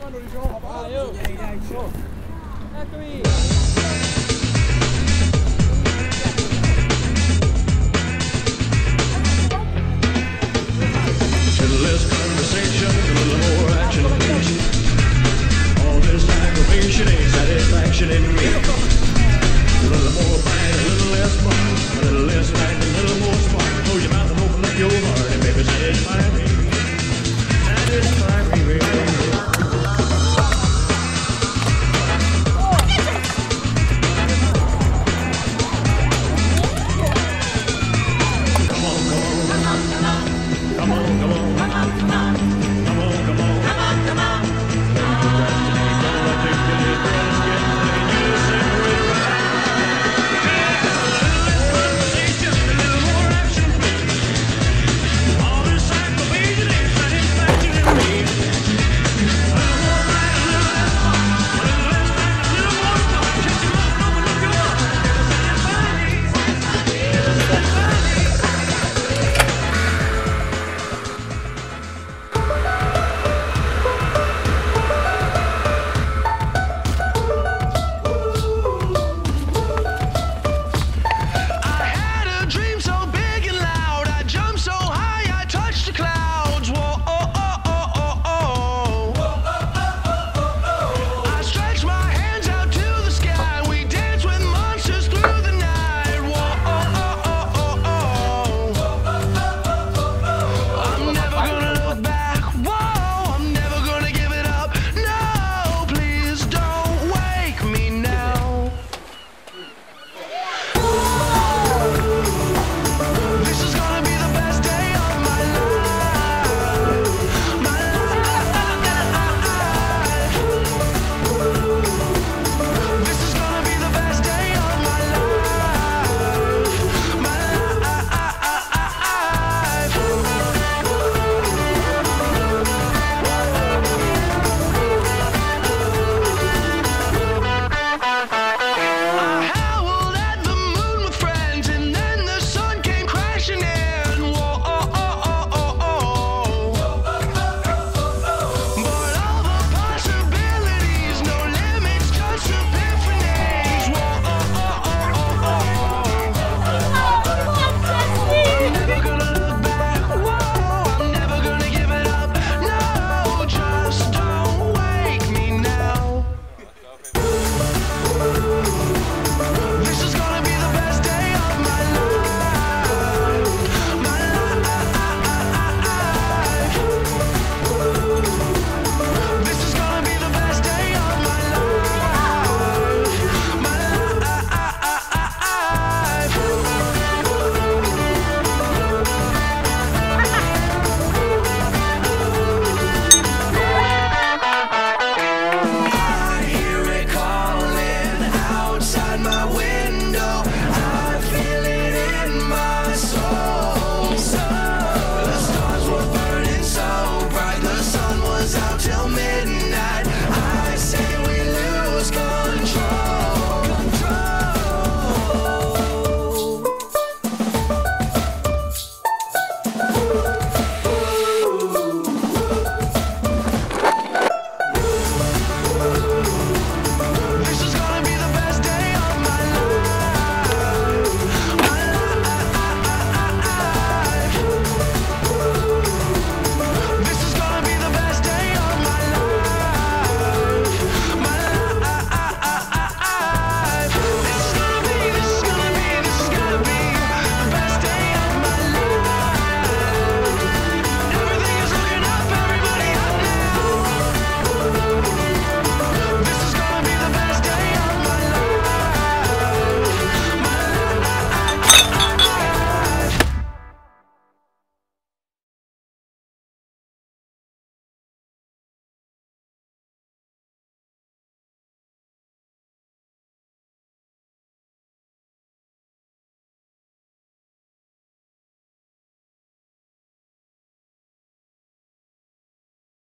Valeu! É, Show! É, Cris!